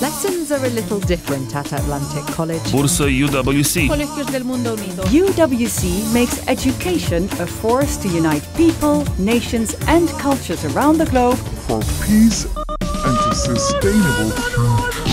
Lessons are a little different at Atlantic College. Bursa UWC. Colegios del Mundo Unido. UWC makes education a force to unite people, nations, and cultures around the globe for peace and a sustainable future.